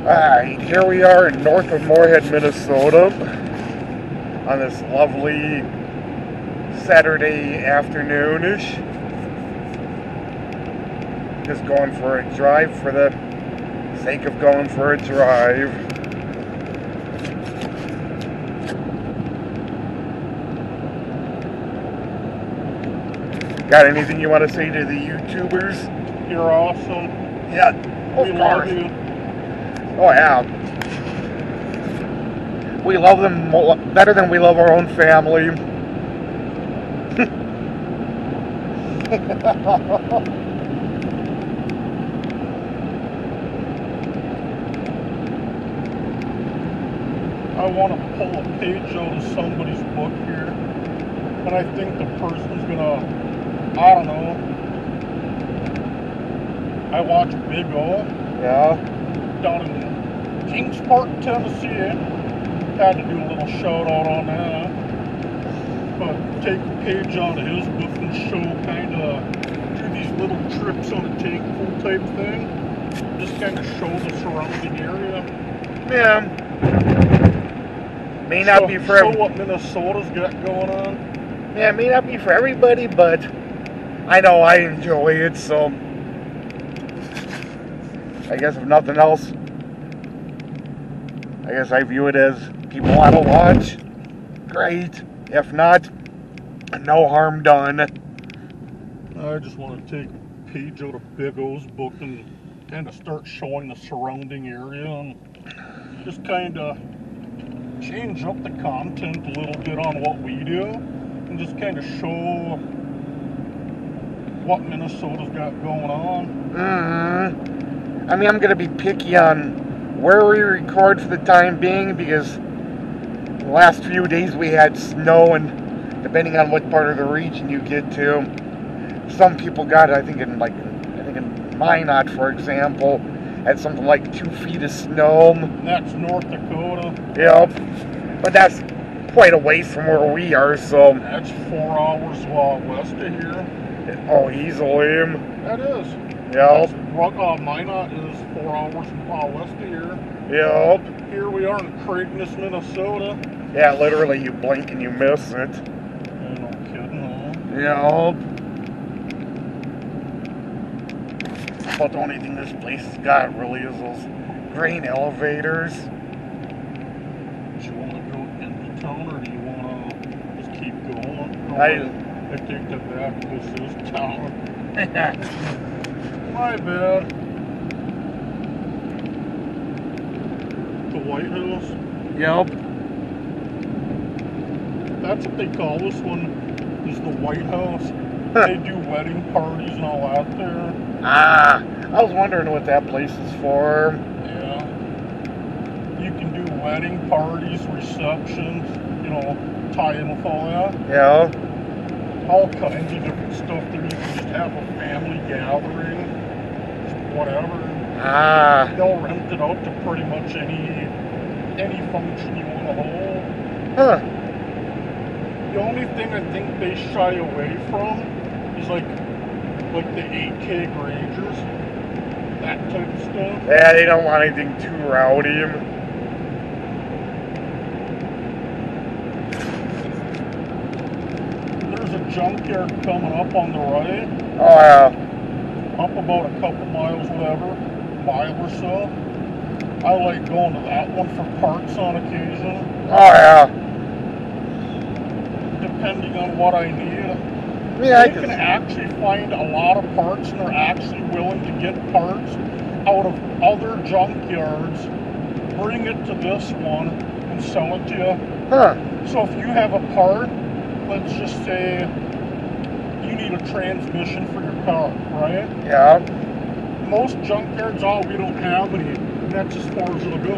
Alright, here we are in north of Moorhead, Minnesota on this lovely Saturday afternoonish. Just going for a drive for the sake of going for a drive. Got anything you want to say to the YouTubers? You're awesome. Yeah, of we love course. you. Oh yeah. We love them mo- better than we love our own family. I want to pull a page out of somebody's book here, and I think the person's gonna, I don't know. I watch Big O Yeah. down in Kingsport, Tennessee. Had to do a little shout out on that. But take a page out of his book and show kind of do these little trips on a tank full type thing. Just kind of show the surrounding area. Yeah. May not show, be for show what Minnesota's got going on. yeah, may not be for everybody, but I know I enjoy it, so I guess if nothing else, I guess I view it as people want to watch. Great. If not, no harm done. I just want to take page out of Big O's book and kind of start showing the surrounding area and just kind of change up the content a little bit on what we do and just kind of show what Minnesota's got going on. hmm I mean, I'm going to be picky on where we record for the time being because the last few days we had snow, and depending on what part of the region you get to, some people got, I think, in like, I think in Minot, for example, had something like two feet of snow. That's North Dakota. Yep. But that's quite a ways from where we are, so, That's four hours west of here. oh, easily. That is. That's, uh, Minot is four hours uh, west of here. Yep. Here we are in Kragnes, Minnesota. Yeah, literally, you blink and you miss it. Yeah, no kidding, huh? Yep. But the only thing this place has got really is those grain elevators. Do you want to go into town or do you want to just keep going? I- I take that back. This is town. My bad. The White House. yep. That's what they call this one. Is the White House. They do wedding parties and all out there. Ah, I was wondering what that place is for. Yeah. You can do wedding parties, receptions, you know, tie in with all that. Yeah. all kinds of different stuff there. You can just have a family gathering, whatever. Ah, They'll rent it out to pretty much any any function you want to hold. huh. The only thing I think they shy away from is like like the 8K Rangers, that type of stuff. Yeah, they don't want anything too rowdy. There's a junkyard coming up on the right, Oh, yeah. Up about a couple miles, whatever, mile or so. I like going to that one for parts on occasion. Oh, yeah. depending on what I need. Yeah, I they can can. actually find a lot of parts and they're actually willing to get parts out of other junkyards, bring it to this one, and sell it to you. Huh. So if you have a part, let's just say you need a transmission for your car, right? Yeah. Most junkyards, oh, we don't have any. And that's as far as it'll go.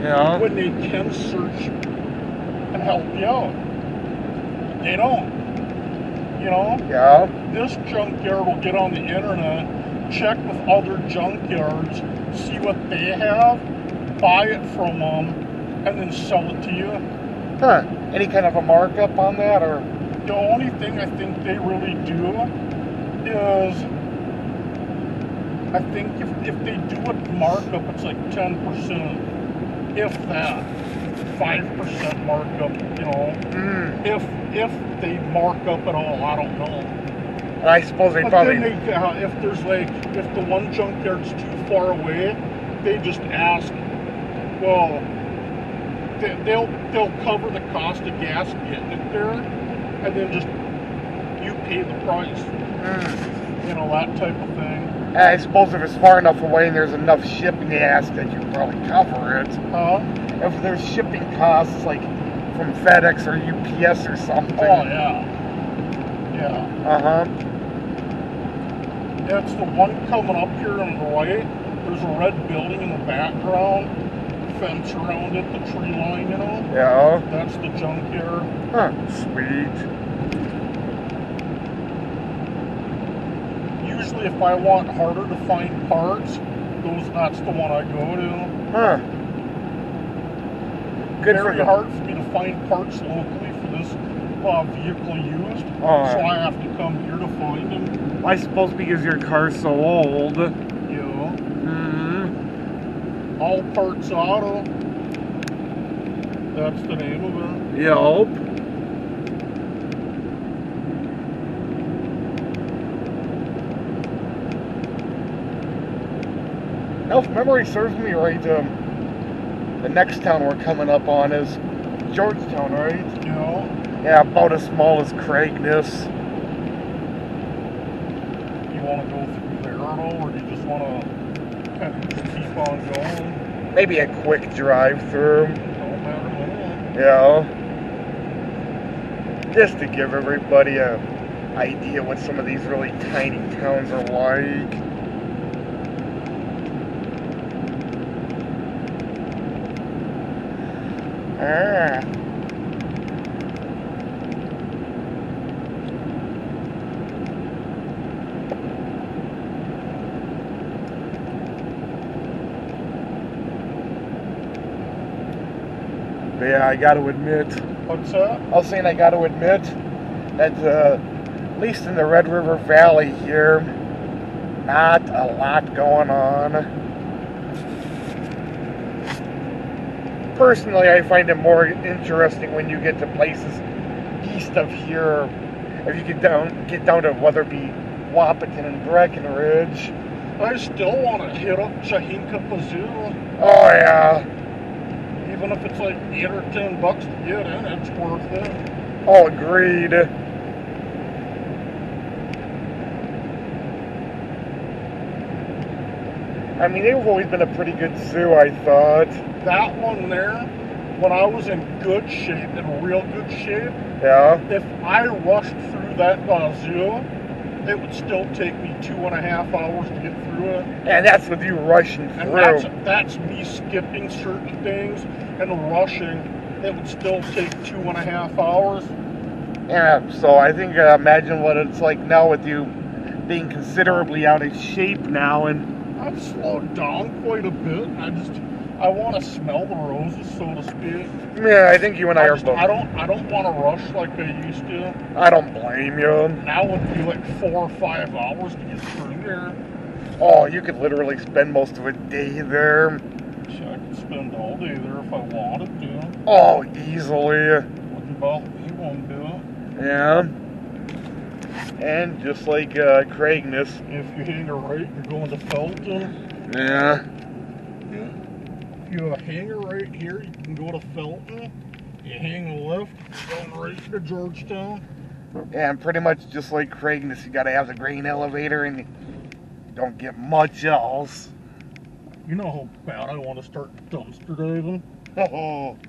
Yeah. When they can search and help you out, they don't. You know? Yeah. this junkyard will get on the internet, check with other junkyards, see what they have, buy it from them, and then sell it to you. Huh. Any kind of a markup on that, or? The only thing I think they really do is I think if, if they do a markup, it's like 10%, if that. 5% markup, you know. Mm. If if they mark up at all, I don't know. I suppose they But probably. they, uh, if there's like, if the one junkyard's too far away, they just ask, well, they, they'll they'll cover the cost of gas getting it there, and then just pay the price. Mm. You know that type of thing. I suppose if it's far enough away and there's enough shipping, ask that you probably cover it. Huh? If there's shipping costs, like from FedEx or UPS or something. Oh yeah. Yeah. Uh huh. That's the one coming up here on the right. There's a red building in the background, fence around it, the tree line, you know. Yeah. That's the junkyard. Huh. Sweet. Usually, if I want harder to find parts, those that's the one I go to. Huh. Good for Very the hard for me to find parts locally for this uh, vehicle used, so I have to come here to find them. I suppose because your car's so old. You know, Mm-hmm. all parts auto. That's the name of it. Yup. Now, if memory serves me right, um, the next town we're coming up on is Georgetown, right? Know, Yeah, about as small as Kragnes. you want to go through there at all, or do you just want to kind of keep on going? Maybe a quick drive through. Don't matter when. Yeah. Just to give everybody a idea what some of these really tiny towns are like. But yeah, I got to admit, What's up? I was saying I got to admit that uh, at least in the Red River Valley here, not a lot going on. Personally, I find it more interesting when you get to places east of here. If you get down, get down to whether it be Wahpeton and Breckenridge. I still want to hit up Chahinkapa Zoo. Oh yeah, Even if it's like eight or ten bucks to get in, it's worth it. all agreed. I mean, they've always been a pretty good zoo, I thought. That one there, when I was in good shape, in real good shape, Yeah. if I rushed through that uh, zoo, it would still take me two and a half hours to get through it. And that's with you rushing through. And that's that's me skipping certain things and rushing. It would still take two and a half hours. Yeah, so I think uh, imagine what it's like now with you being considerably out of shape now and I've slowed down quite a bit. I just I want to smell the roses, so to speak. yeah, I think you and I, I, are just, both. I don't I don't want to rush like I used to. I don't blame you. Now would be like four or five hours to get through there. Oh, you could literally spend most of a day there. Shit, I could spend all day there if I wanted to. Oh, easily. Wouldn't bother me one bit. Yeah. And just like uh, Kragnes. If you hang a right, you're going to Felton. Yeah. Yeah. If you hang a right here, you can go to Felton. You hang a left, you're going right to Georgetown. Yeah, And pretty much just like Kragnes, you gotta have the grain elevator and you don't get much else. You know how bad I want to start dumpster diving? Oh.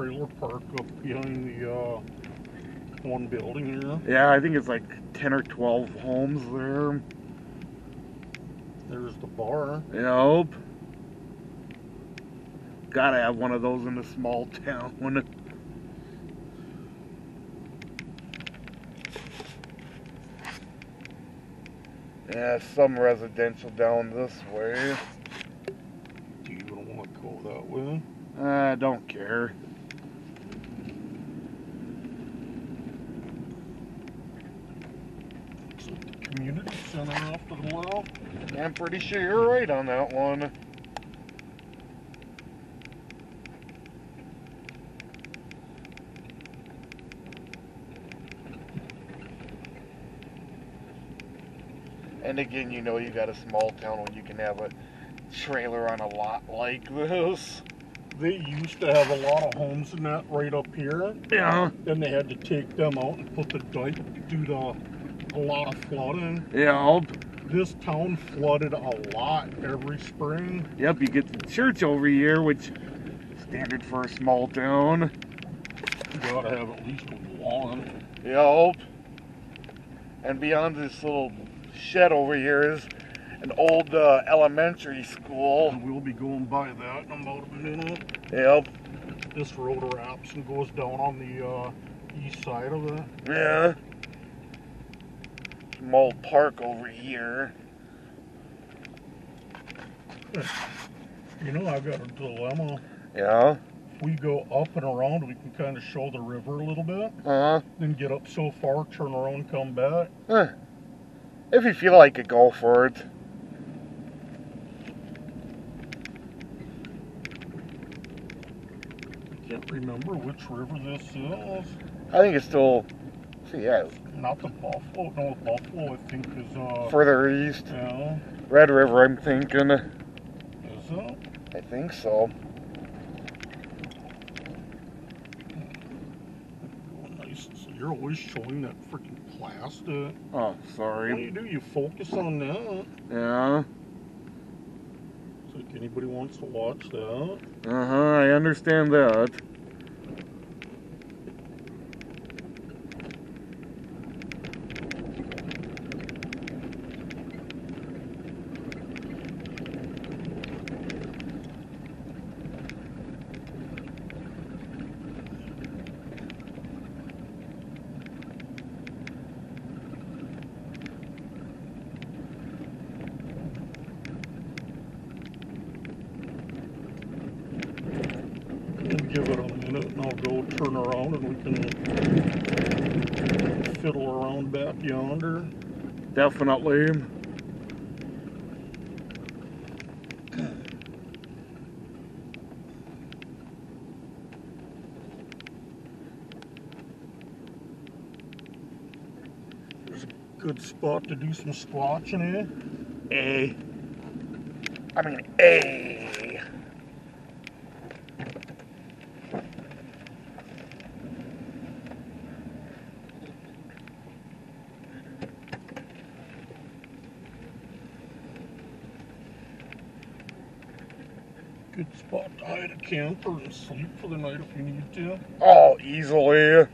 trailer park up behind the uh, one building here. Yeah, I think it's like 10 or 12 homes there. There's the bar. Yep. Gotta have one of those in a small town. Yeah, some residential down this way. Do you even want to go that way? I don't care. Center off the left. I'm pretty sure you're right on that one. And again, you know you got a small town when you can have a trailer on a lot like this. They used to have a lot of homes in that right up here. Yeah. Then they had to take them out and put the dike to a lot of flooding. Yep. This town flooded a lot every spring. Yep, you get the church over here, which standard for a small town. You gotta have at least one. Yep. And beyond this little shed over here is an old uh, elementary school. And we'll be going by that in about a minute. Yep. This road wraps and goes down on the uh, east side of it. Yeah. Small park over here. You know, I've got a dilemma. Yeah. If we go up and around, we can kind of show the river a little bit. Uh huh. Then get up so far, turn around, come back. huh. If you feel like it, go for it. I can't remember which river this is. I think it's still, see, yeah, Not the Buffalo. No, Buffalo, I think, is, uh, further east. yeah. Red River, I'm thinking. Is it? I think so. Oh. So you're always showing that freaking plastic. Oh, sorry. What do you do? You focus on that. Yeah. So if anybody wants to watch that. Uh huh, I understand that. We'll give it a minute and I'll go and we can fiddle around back yonder. Definitely. Good spot to do some squatching, eh? A. I mean, A. Good spot to hide a camper and sleep for the night if you need to. Oh, easily.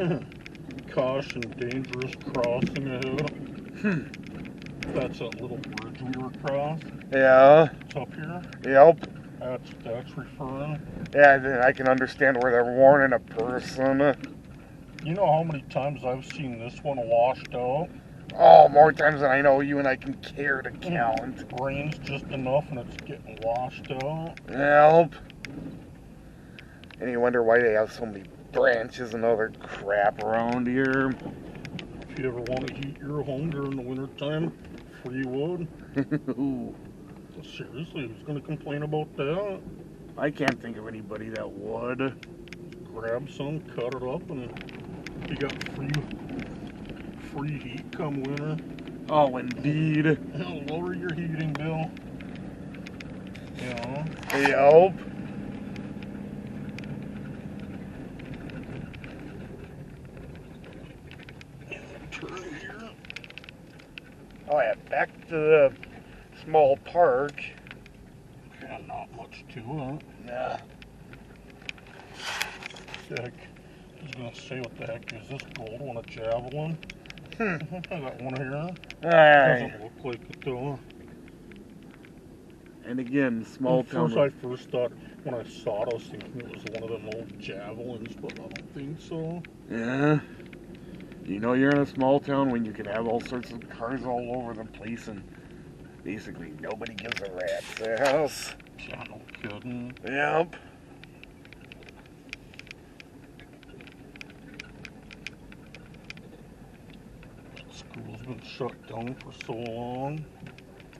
Caution, dangerous crossing ahead. That's that little bridge we were across. Yeah. It's up here. Yep. That's that's referring. Yeah, then I can understand where they're warning a person. You know how many times I've seen this one washed out? Oh, more times than I know you and I can care to count. It Rains just enough and it's getting washed out. Yep. And you wonder why they have so many branches and other crap around here. If you ever want to heat your home during the wintertime, free wood. Seriously, who's going to complain about that? I can't think of anybody that would. Grab some, cut it up, and you got free free heat come winter. Oh, indeed. Lower your heating bill. Yeah. Yep. Turn here. Oh yeah, back to the small park. Yeah, not much to it. Nah. Heck, I was gonna say what the heck is this gold one a javelin? Hmm. I got one here. Alright. Doesn't look like it though. And again, small At town. first, I first thought when I saw it, I was thinking it was one of them old javelins, but I don't think so. Yeah. You know you're in a small town when you can have all sorts of cars all over the place and basically nobody gives a rat's ass. Yeah, no kidding. Yep. School's been shut down for so long.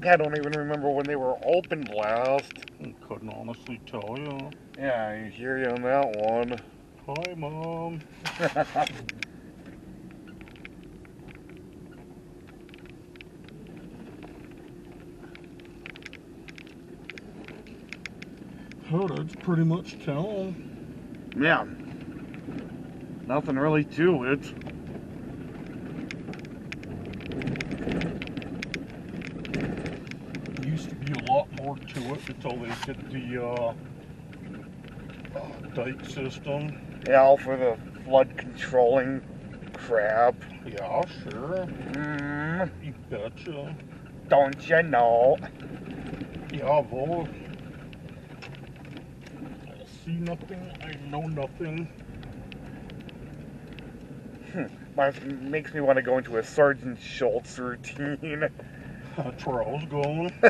I don't even remember when they were opened last. I couldn't honestly tell you. Yeah, I hear you on that one. Hi, mom. Pretty much town. yeah. Nothing really to it. Used to be a lot more to it until they did the uh, dike system. Yeah, for the flood controlling crap. Yeah, sure. Mm, You betcha. don't you know? Yeah, well, I see nothing, I know nothing. My- Makes me want to go into a Sergeant Schultz routine. That's where I was going.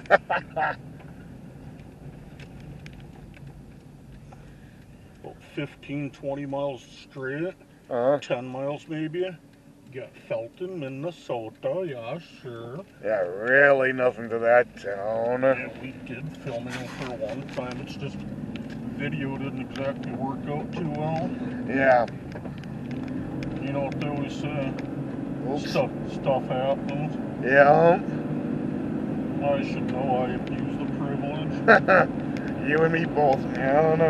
About 15, 20 miles straight, Uh, 10 miles maybe. Got Felton, Minnesota, yeah, sure. yeah, really nothing to that town. Yeah, we did filming for one time. It's just video didn't exactly work out too well. Yeah. You know what they say? Oops. Stuff, stuff happens. Yeah. I should know I abuse the privilege. you and me both, man.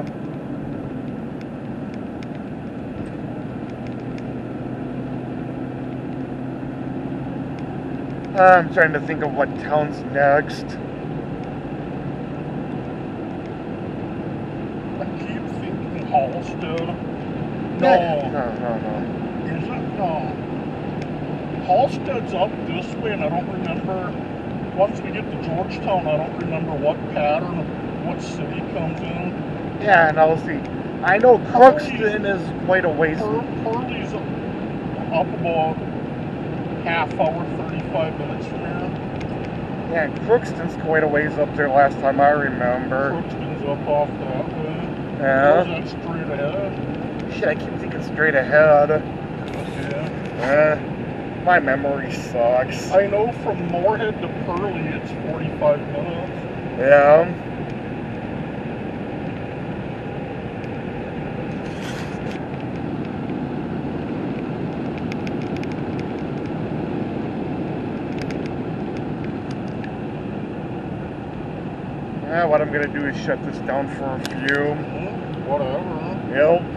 I'm trying to think of what town's next. I keep No, No, no, no, no. is it? No. Halstad's up this way, and I don't remember. Once we get to Georgetown, I don't remember what pattern, what city comes in. Yeah, and I'll see. I know Crookston is quite a ways. Hur- Hurley's up up about half hour, 35 minutes from here. Yeah, Crookston's quite a ways up there last time I remember. Crookston's up off that way. Yeah. Is that straight ahead? Shit, I keep thinking straight ahead. Yeah. Uh, my memory sucks. I know from Moorhead to Perley it's 45 minutes. Yeah. Yeah, what I'm gonna do is shut this down for a few. Hmm, Whatever. Yep.